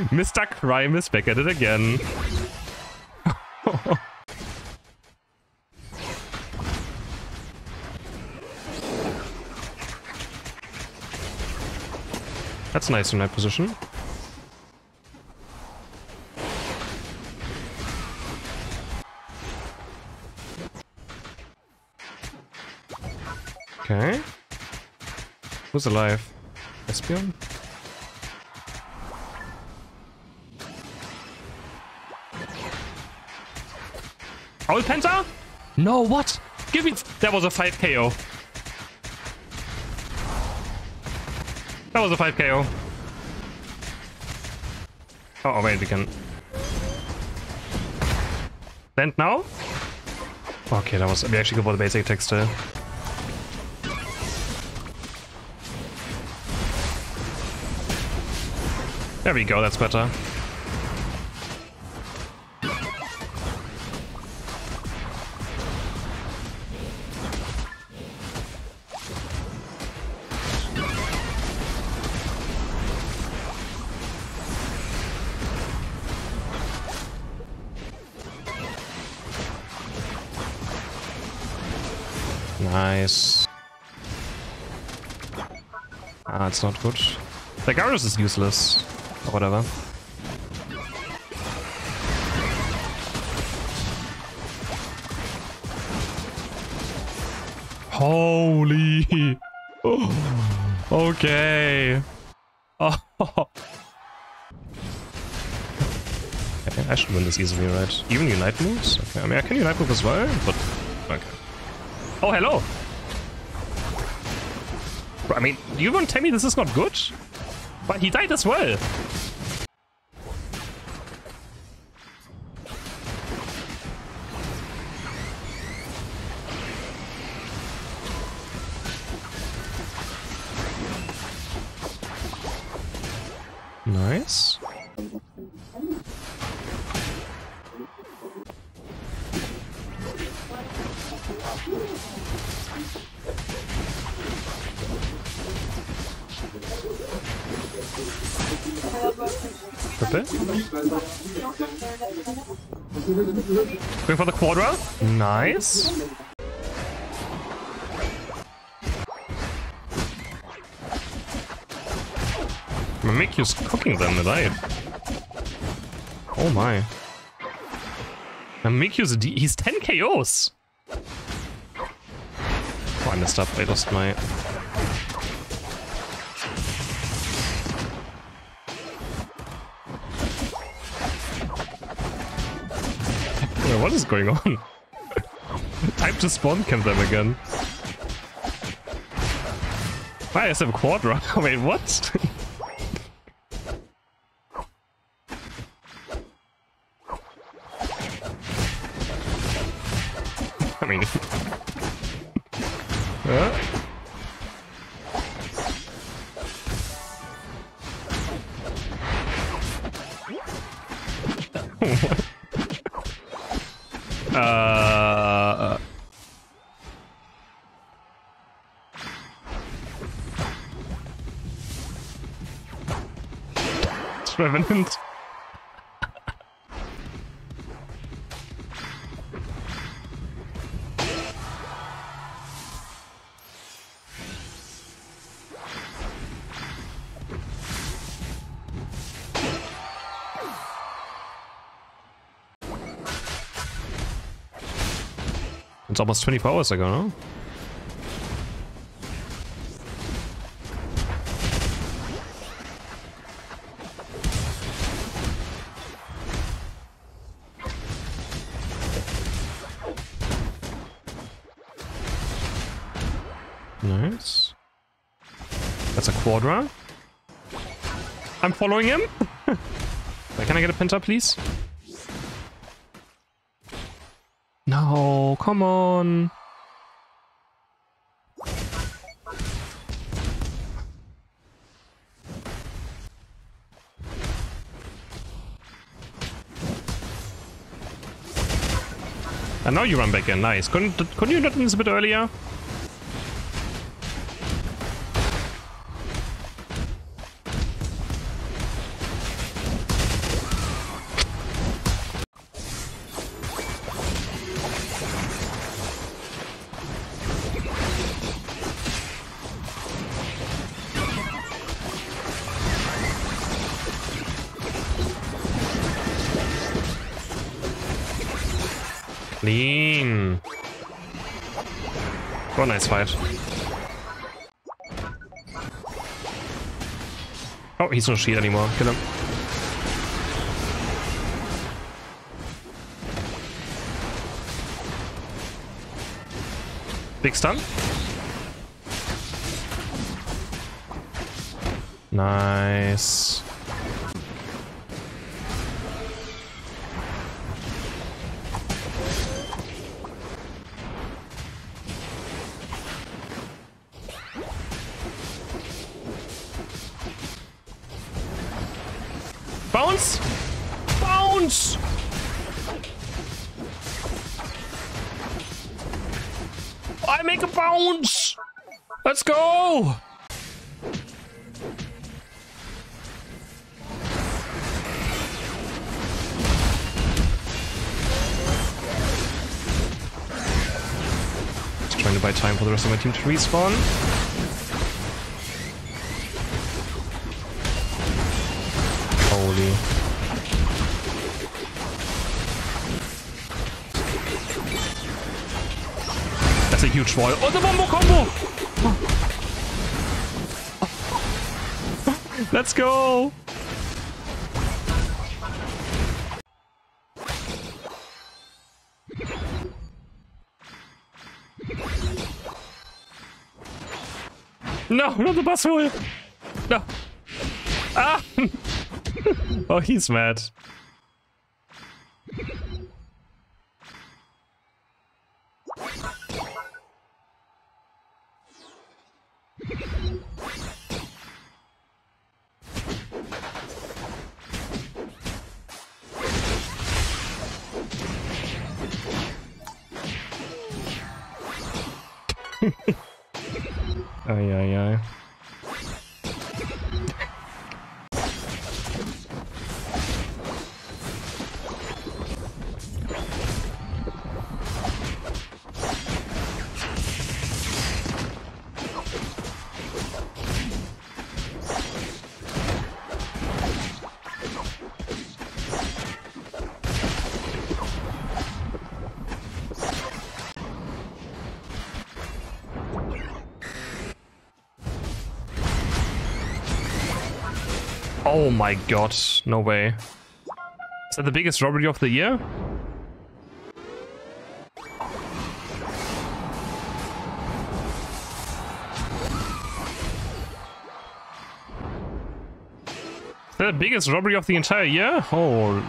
Mr. Crime is back at it again. That's nice in that position. Okay. Who's alive? Espeon? Owl Penta? No, what? Give me... That was a 5 KO. That was a 5 KO. Oh, oh, wait, we can... Land now? Okay, that was... We actually go for the basic attack still. Uh. There we go, that's better. Nice. Ah, it's not good. The Garrus is useless. Or whatever. Holy. okay. Oh. Okay, I should win this easily, right? Even Unite moves? Okay, I mean, I can Unite move as well, but... Okay. Oh, hello! I mean, you won't tell me this is not good? But he died as well! Nice. Going for the Quadra? Nice. Mimikyu's cooking them alive. Oh my. Mimikyu's D he's 10 KOs! I messed up. I lost my... What is going on? Time to spawn camp them again. Why is have Quadra? Wait, what? I mean... Huh? uh... Revenant. It's almost 24 hours ago, no? Nice. That's a Quadra. I'm following him. Can I get a Penta, please? No, come on. And now you run back in, nice. Couldn't, couldn't you done this a bit earlier? Clean. Oh, nice fight. Oh, he's no shield anymore. Kill him. Big stun. Nice. Bounce! Bounce! I make a bounce! Let's go! Just trying to buy time for the rest of my team to respawn. Holy. That's a huge wall. Oh, the Wombo combo! Let's go! No, not the bus hole! No! Ah! oh, he's mad. ay, ay, ay. Oh my god, no way. Is that the biggest robbery of the year? Is that the biggest robbery of the entire year? Oh,